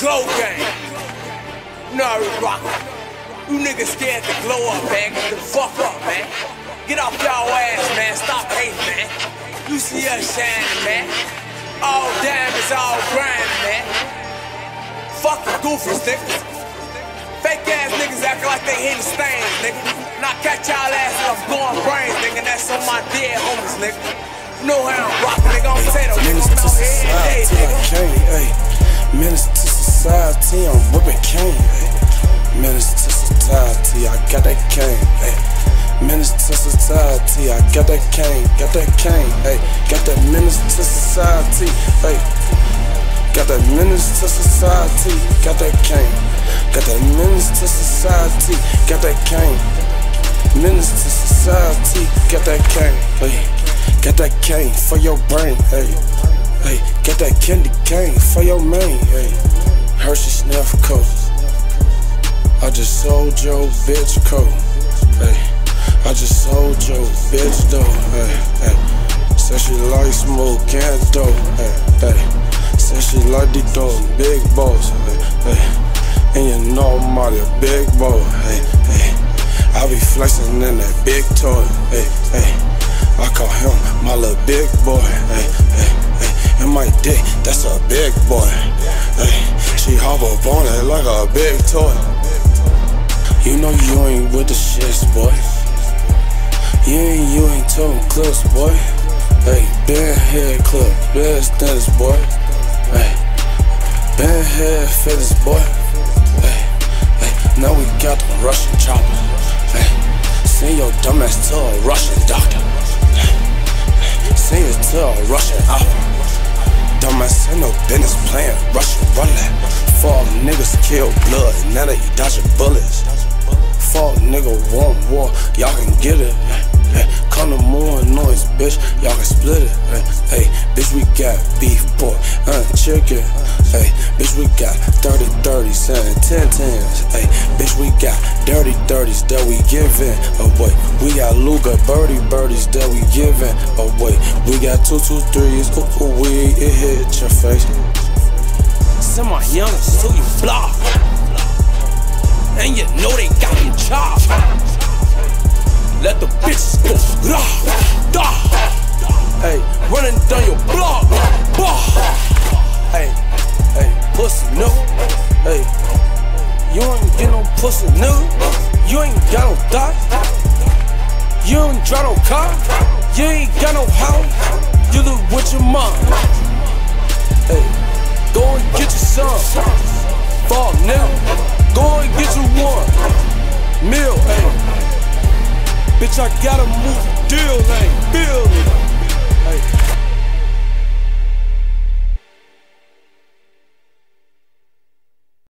Glo Gang. You know how we rock. You niggas scared to glow up, man. Get the fuck up, man. Get off y'all ass, man. Stop hating, man. You see us shining, man. All diamonds, all grind, man. Fuck the goofies, niggas. Fake ass niggas acting like they hit the stains, nigga. Now catch y'all asses, I'm going brains, nigga. That's on my dead homies, nigga. You know how I'm rockin', nigga. I'm say the Menace to society, I can't, ayy. Menace to society, I'm whipping cane. Menace to society, I got that cane, ayy. Menace to society, I got that cane, got that cane. Got that menace to society. Got that menace to society, got that cane. Got that menace to society, got that cane. Menace to society, got that cane. Got that cane for your brain, hey. Hey, got that candy cane for your main, hey. Sold your bitch coat, hey. I just sold your bitch dough, hey, hey. Said she like smoking dope, hey, hey. Said she like the dope, big boss, hey, hey. And you know I'm out big boy, hey, hey. I be flexing in that big toy, hey, hey. I call him my little big boy. Hey, hey, hey. And my dick, that's a big boy. Hey, she hop up on it like a big toy. You know you ain't with the shits, boy. You ain't, you ain't talking clips, boy. Hey, bend head clip, bend status, boy. Hey, bend head fitness, boy. Hey, hey, now we got the Russian chopper. Hey, send your dumbass to a Russian doctor sing it to a Russian opera. Dumbass ain't no business playing Russian roulette. Fall niggas kill blood, now they dodging bullets. Fall nigga want war, y'all can get it. Hey, come to more noise, bitch, y'all can split it. Hey, bitch, we got beef, pork, and chicken. Hey, bitch, we got 30 30s and 10 10s. Hey, bitch, we got dirty 30s that we giving away. We got Luga birdie birdies that we giving away. We got two two threes, ooh, ooh, we it hit your face. Of my youngest to you block. And you know they got me chopped. Let the bitches go. Rah, da. Hey, running down your block. Bah. Hey, hey, pussy, no. Hey, you ain't get no pussy, no. You ain't got no dot. You ain't drive no car. You ain't got no house. You live with your mom. Hey, go and get your son. Fuck, nigga. Go and get you one. Meal, hey. Bitch, I gotta move deal, ain't building. Hey.